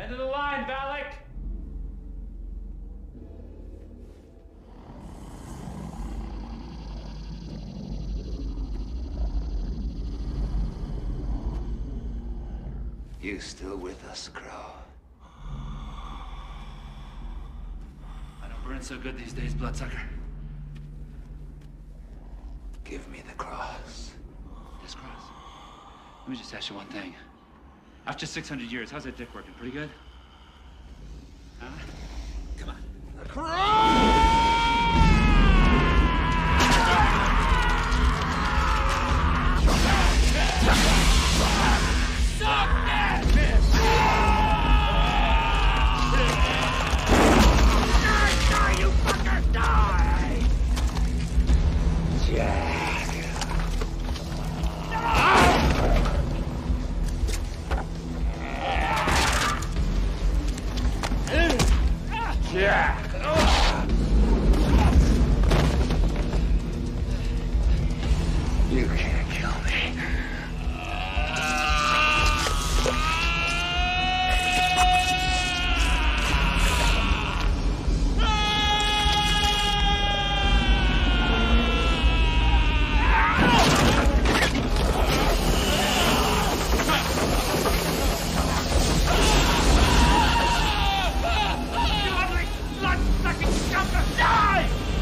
End of the line, Valek! You still with us, Crow? I don't burn so good these days, bloodsucker. Give me the cross. This cross. Let me just ask you one thing. After 600 years, how's that dick working? Pretty good? Huh? Come on. You can't sucking scum to die!